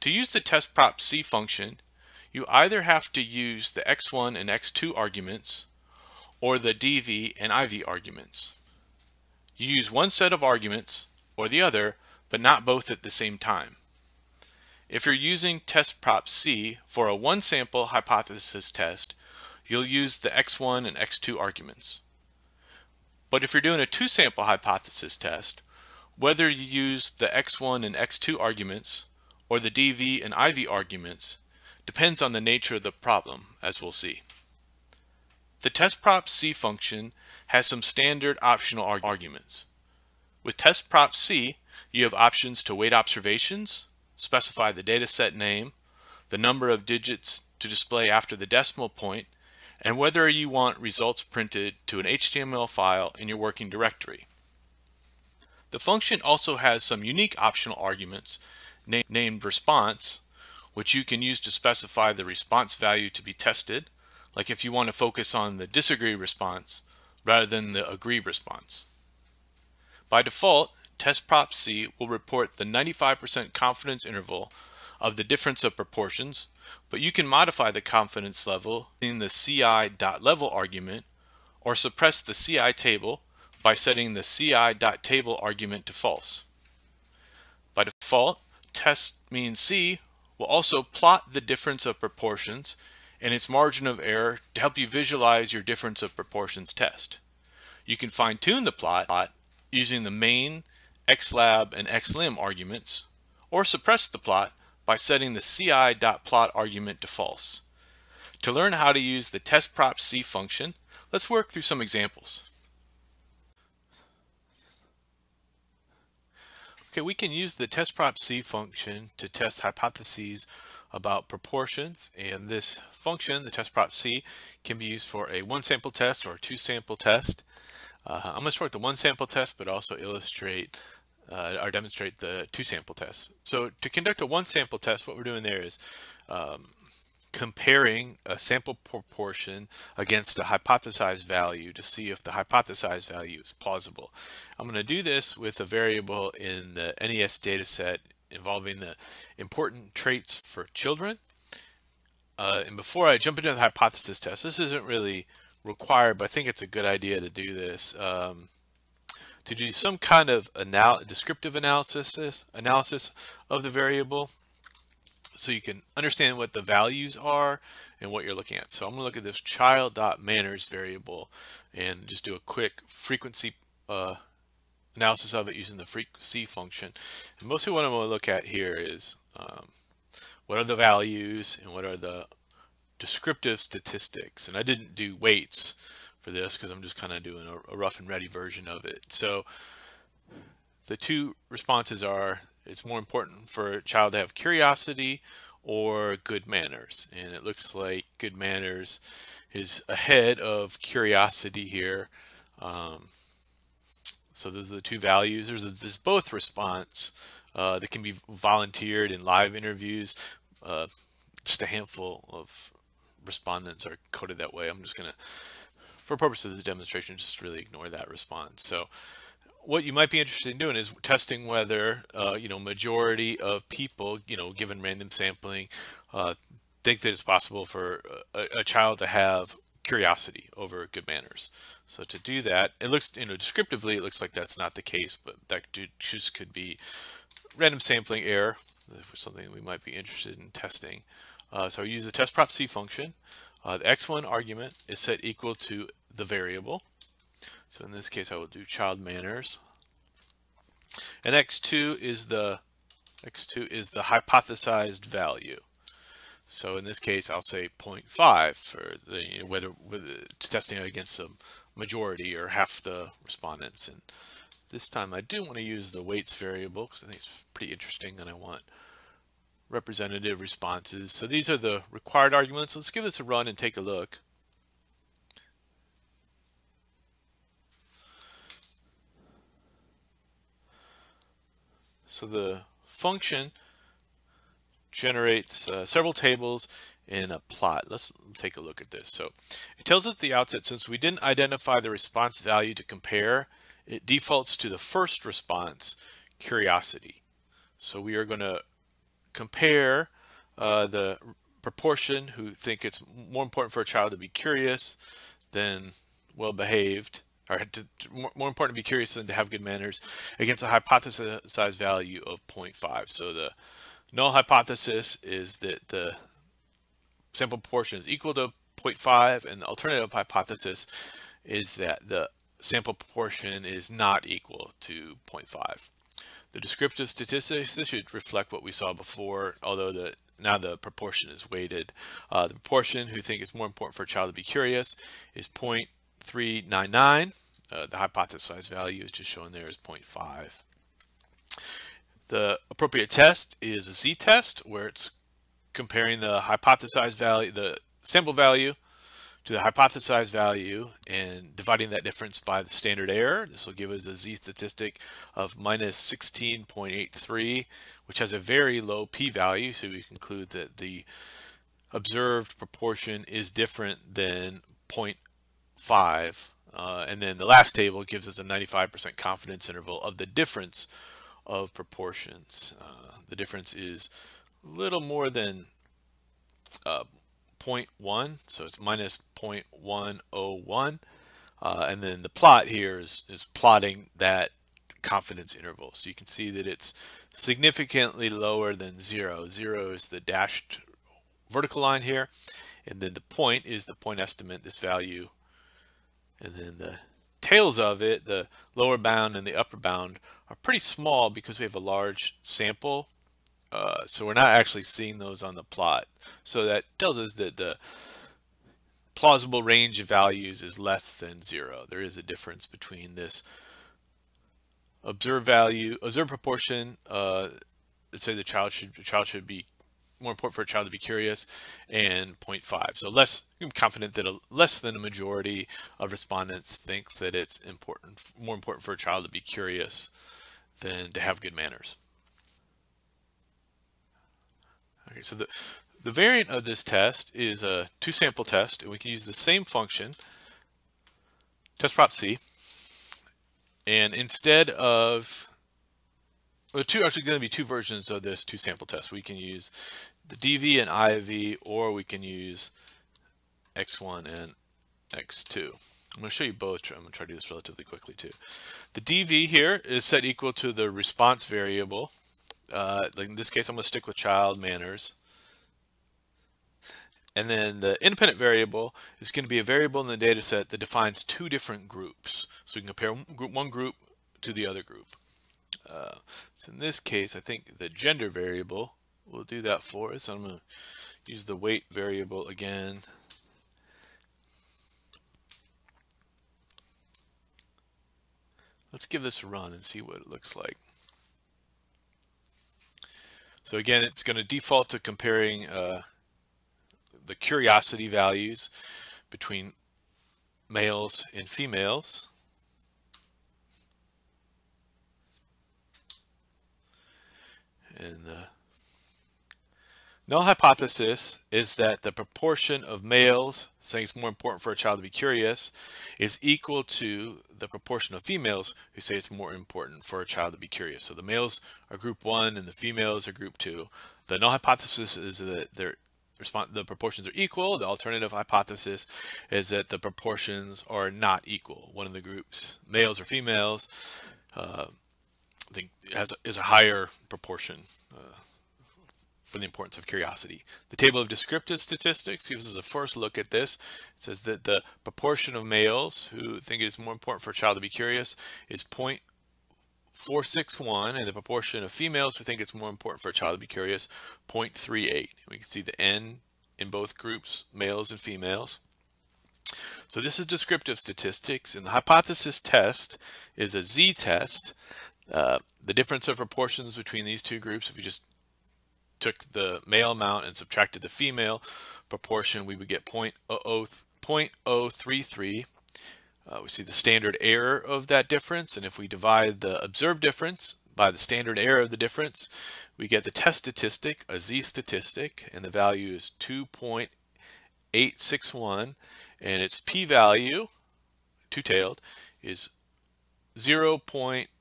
To use the testpropsC function, you either have to use the x1 and x2 arguments or the dv and iv arguments. You use one set of arguments or the other, but not both at the same time. If you're using testpropsC for a one sample hypothesis test, you'll use the x1 and x2 arguments. But if you're doing a two sample hypothesis test, whether you use the x1 and x2 arguments or the dv and iv arguments depends on the nature of the problem, as we'll see. The testpropsC function has some standard optional arguments. With testpropsC, you have options to weight observations, specify the dataset name, the number of digits to display after the decimal point, and whether you want results printed to an HTML file in your working directory. The function also has some unique optional arguments na named response, which you can use to specify the response value to be tested, like if you want to focus on the disagree response rather than the agree response. By default, testpropsC will report the 95% confidence interval of the difference of proportions, but you can modify the confidence level in the ci.level argument or suppress the ci table by setting the ci.table argument to false. By default, test mean C will also plot the difference of proportions and its margin of error to help you visualize your difference of proportions test. You can fine tune the plot using the main, xlab, and xlim arguments, or suppress the plot by setting the ci.plot argument to false. To learn how to use the testpropsC function, let's work through some examples. Okay, we can use the testpropsC function to test hypotheses about proportions and this function, the testpropsC, can be used for a one sample test or a two sample test. Uh, I'm going to start with the one sample test but also illustrate uh, or demonstrate the two sample test. So to conduct a one sample test what we're doing there is um, comparing a sample proportion against a hypothesized value to see if the hypothesized value is plausible. I'm going to do this with a variable in the NES dataset involving the important traits for children. Uh, and before I jump into the hypothesis test, this isn't really required, but I think it's a good idea to do this. Um, to do some kind of anal descriptive analysis analysis of the variable so you can understand what the values are and what you're looking at. So I'm going to look at this child.manners variable and just do a quick frequency uh, analysis of it using the frequency function. And mostly what I'm going to look at here is um, what are the values and what are the descriptive statistics. And I didn't do weights for this because I'm just kind of doing a, a rough and ready version of it. So the two responses are it's more important for a child to have curiosity or good manners. And it looks like good manners is ahead of curiosity here. Um, so those are the two values. There's, a, there's both response uh, that can be volunteered in live interviews. Uh, just a handful of respondents are coded that way. I'm just going to, for purposes of the demonstration, just really ignore that response. So what you might be interested in doing is testing whether, uh, you know, majority of people, you know, given random sampling, uh, think that it's possible for a, a child to have curiosity over good manners. So to do that, it looks, you know, descriptively, it looks like that's not the case, but that just could be random sampling error for something we might be interested in testing. Uh, so I use the testpropsC function. Uh, the x1 argument is set equal to the variable. So in this case, I will do child manners. And x2 is the x2 is the hypothesized value. So in this case, I'll say 0.5 for the whether whether testing against a majority or half the respondents. And this time, I do want to use the weights variable because I think it's pretty interesting, and I want representative responses. So these are the required arguments. Let's give this a run and take a look. So the function generates uh, several tables in a plot. Let's take a look at this. So it tells us at the outset, since we didn't identify the response value to compare, it defaults to the first response, curiosity. So we are going to compare uh, the proportion who think it's more important for a child to be curious than well behaved or to, more important to be curious than to have good manners against a hypothesized value of 0.5 so the null hypothesis is that the sample proportion is equal to 0.5 and the alternative hypothesis is that the sample proportion is not equal to 0.5 the descriptive statistics this should reflect what we saw before although the now the proportion is weighted. Uh, the proportion who think it's more important for a child to be curious is 0.399. Uh, the hypothesized value is just shown there is 0.5. The appropriate test is a z-test where it's comparing the hypothesized value, the sample value to the hypothesized value and dividing that difference by the standard error. This will give us a z-statistic of minus 16.83, which has a very low p-value, so we conclude that the observed proportion is different than 0.5. Uh, and then the last table gives us a 95% confidence interval of the difference of proportions. Uh, the difference is a little more than uh, 0.1, so it's minus 0.101. Uh, and then the plot here is, is plotting that confidence interval. So you can see that it's significantly lower than zero. Zero is the dashed vertical line here. And then the point is the point estimate, this value. And then the tails of it, the lower bound and the upper bound, are pretty small because we have a large sample uh, so we're not actually seeing those on the plot. So that tells us that the plausible range of values is less than zero. There is a difference between this observed value, observed proportion, uh, let's say the child should, the child should be more important for a child to be curious and 0.5 so less i'm confident that a, less than a majority of respondents think that it's important more important for a child to be curious than to have good manners. Okay, so the, the variant of this test is a two sample test, and we can use the same function, testpropsC, and instead of, well, two actually going to be two versions of this two sample test. We can use the DV and IV, or we can use X1 and X2. I'm going to show you both. I'm going to try to do this relatively quickly too. The DV here is set equal to the response variable uh, like in this case, I'm going to stick with child manners. And then the independent variable is going to be a variable in the data set that defines two different groups. So we can compare one group to the other group. Uh, so in this case, I think the gender variable will do that for us. I'm going to use the weight variable again. Let's give this a run and see what it looks like. So again, it's going to default to comparing uh, the curiosity values between males and females. And the null hypothesis is that the proportion of males saying it's more important for a child to be curious is equal to the proportion of females who say it's more important for a child to be curious. So the males are group one and the females are group two. The null hypothesis is that the proportions are equal. The alternative hypothesis is that the proportions are not equal. One of the groups, males or females, uh, I think has is a higher proportion uh, for the importance of curiosity. The table of descriptive statistics gives us a first look at this. It says that the proportion of males who think it is more important for a child to be curious is 0.461, and the proportion of females who think it's more important for a child to be curious, 0.38. We can see the N in both groups, males and females. So this is descriptive statistics, and the hypothesis test is a z-test. Uh, the difference of proportions between these two groups, if you just took the male amount and subtracted the female proportion, we would get 0.033. Uh, we see the standard error of that difference, and if we divide the observed difference by the standard error of the difference, we get the test statistic, a z-statistic, and the value is 2.861, and its p-value, two-tailed, is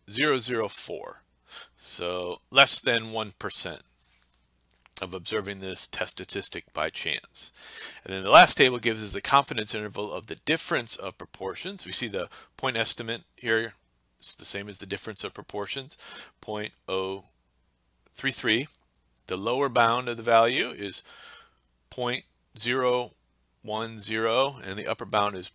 0.004, so less than 1%. of observing this test statistic by chance. And then the last table gives us the confidence interval of the difference of proportions. We see the point estimate here. It's the same as the difference of proportions, 0.033. The lower bound of the value is 0.010 and the upper bound is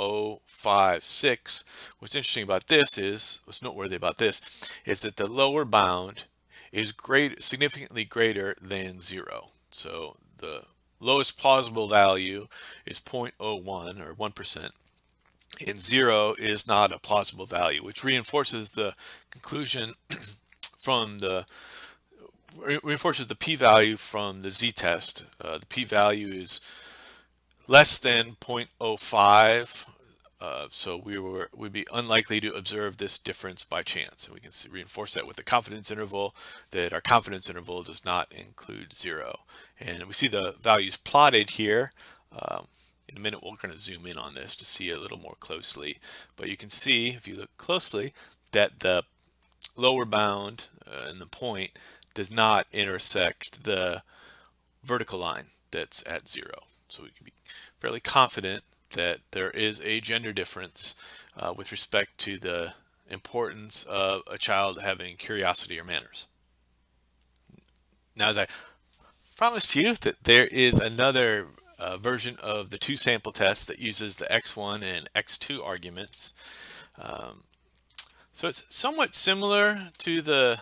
0.056. What's interesting about this is, what's noteworthy about this, is that the lower bound is great, significantly greater than zero. So the lowest plausible value is 0.01 or 1%, and zero is not a plausible value, which reinforces the conclusion from the reinforces the p-value from the z-test. Uh, the p-value is less than 0.05 uh, so we were would be unlikely to observe this difference by chance. And we can reinforce that with the confidence interval that our confidence interval does not include zero. And we see the values plotted here. Um, in a minute, we're going to zoom in on this to see a little more closely. But you can see, if you look closely, that the lower bound uh, and the point does not intersect the vertical line that's at zero. So we can be fairly confident that there is a gender difference uh, with respect to the importance of a child having curiosity or manners. Now, as I promised you that there is another uh, version of the two sample test that uses the x1 and x2 arguments. Um, so it's somewhat similar to the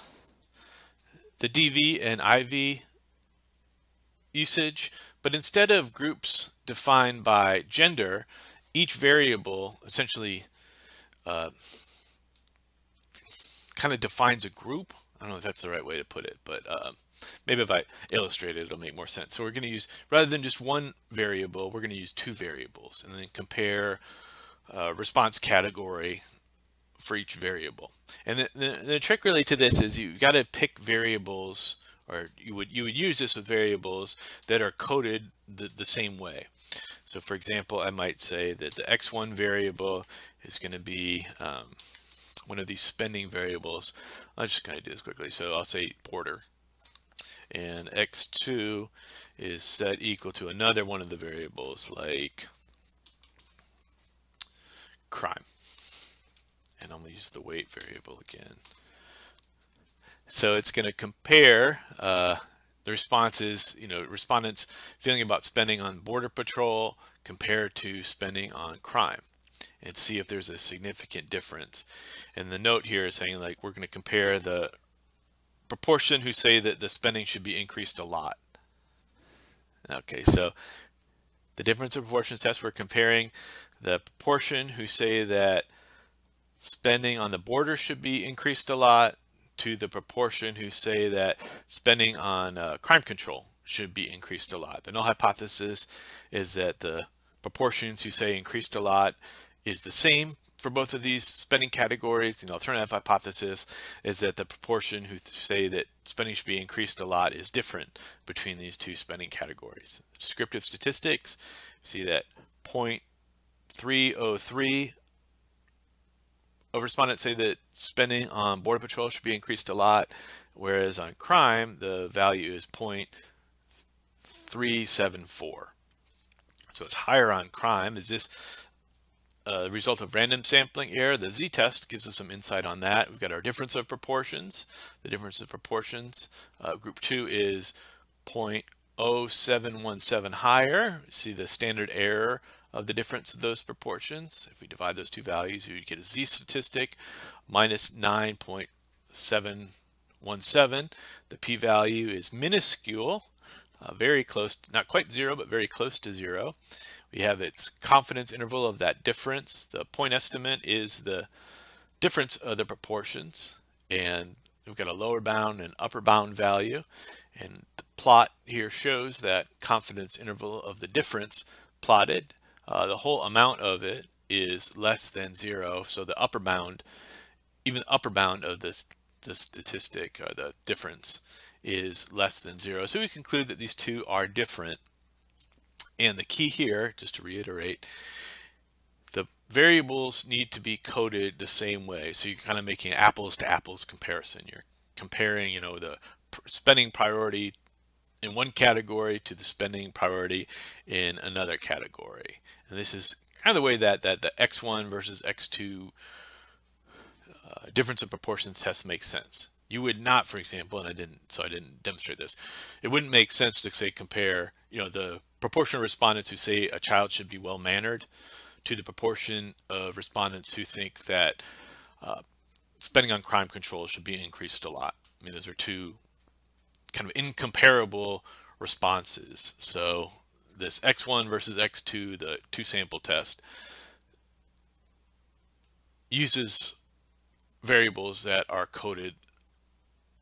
the DV and IV usage, but instead of groups defined by gender, each variable essentially uh, kind of defines a group. I don't know if that's the right way to put it, but uh, maybe if I illustrate it, it'll make more sense. So we're going to use, rather than just one variable, we're going to use two variables and then compare uh, response category for each variable. And the, the, the trick really to this is you've got to pick variables or you would you would use this with variables that are coded the, the same way. So for example, I might say that the x1 variable is going to be um, one of these spending variables. I'll just kind of do this quickly. So I'll say border. And x2 is set equal to another one of the variables like crime. And I'm going to use the weight variable again. So it's going to compare uh, the responses, you know, respondents feeling about spending on border patrol compared to spending on crime and see if there's a significant difference. And the note here is saying like we're going to compare the proportion who say that the spending should be increased a lot. Okay, so the difference of proportions test, we're comparing the proportion who say that spending on the border should be increased a lot to the proportion who say that spending on uh, crime control should be increased a lot. The null hypothesis is that the proportions who say increased a lot is the same for both of these spending categories. The alternative hypothesis is that the proportion who say that spending should be increased a lot is different between these two spending categories. Descriptive statistics, see that 0.303 of respondents say that spending on border patrol should be increased a lot, whereas on crime, the value is 0.374. So it's higher on crime. Is this a result of random sampling error? The z-test gives us some insight on that. We've got our difference of proportions. The difference of proportions, uh, group two is 0.0717 higher. See the standard error of the difference of those proportions. If we divide those two values, you get a z statistic minus 9.717. The p-value is minuscule, uh, very close, not quite zero, but very close to zero. We have its confidence interval of that difference. The point estimate is the difference of the proportions. And we've got a lower bound and upper bound value. And the plot here shows that confidence interval of the difference plotted uh, the whole amount of it is less than zero. So the upper bound, even the upper bound of this the statistic or the difference is less than zero. So we conclude that these two are different. And the key here, just to reiterate, the variables need to be coded the same way. So you're kind of making apples to apples comparison. You're comparing, you know, the spending priority in one category to the spending priority in another category. And this is kind of the way that, that the X1 versus X2 uh, difference in proportions test makes sense. You would not, for example, and I didn't, so I didn't demonstrate this. It wouldn't make sense to say compare, you know, the proportion of respondents who say a child should be well mannered to the proportion of respondents who think that uh, spending on crime control should be increased a lot. I mean, those are two kind of incomparable responses. So this X1 versus X2, the two sample test, uses variables that are coded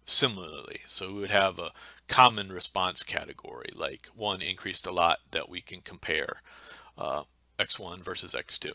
similarly. So we would have a common response category, like one increased a lot that we can compare uh, X1 versus X2.